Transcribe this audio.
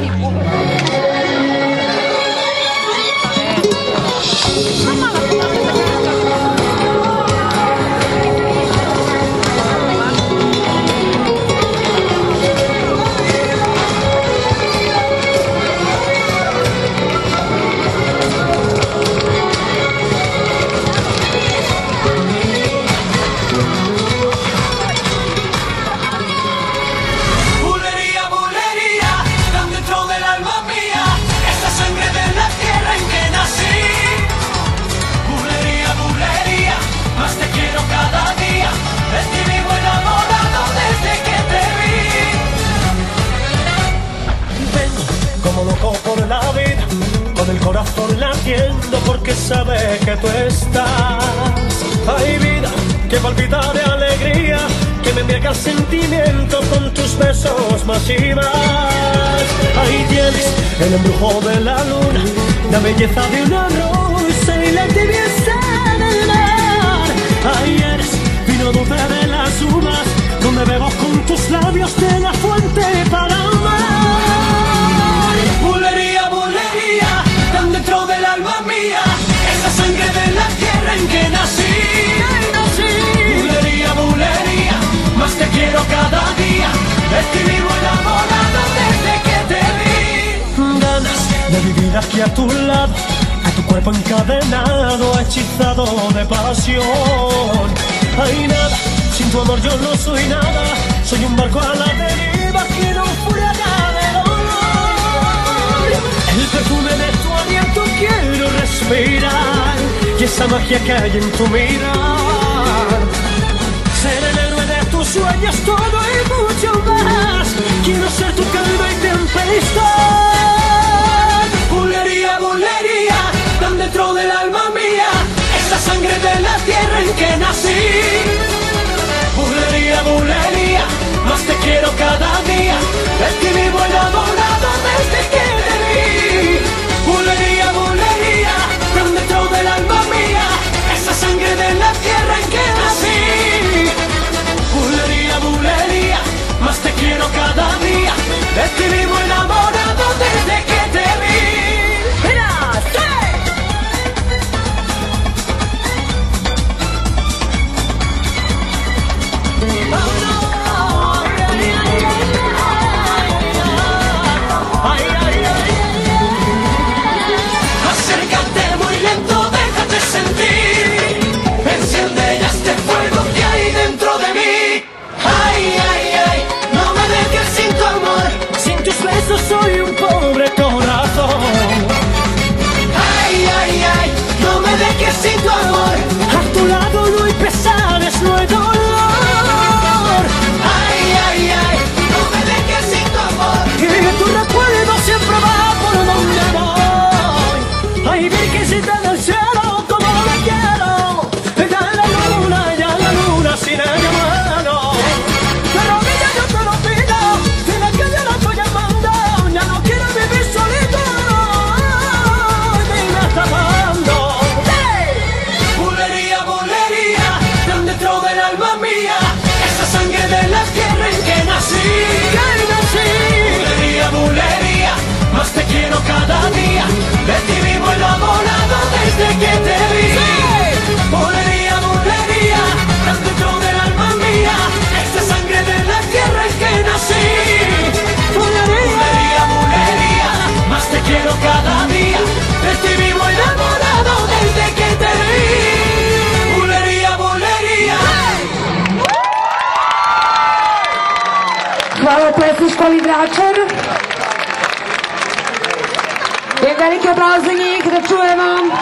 你不会 porque sabe que tú estás. Hay vida que palpita de alegría, que me embriaga sentimiento con tus besos más y más. Ahí tienes el embrujo de la luna, la belleza de una rosa aquí a tu lado, a tu cuerpo encadenado, hechizado de pasión. Hay nada, sin tu amor yo no soy nada, soy un barco a la deriva que naufraga de dolor. El perfume de tu aliento quiero respirar y esa magia que hay en tu mirar. Ser el héroe de tus sueños, todo y mucho más. Quiero ser tu calma y tempestad. de la tierra en que nací. Bravo Plesničkový Dráčer. Je veliký blázeník, nečuje vám.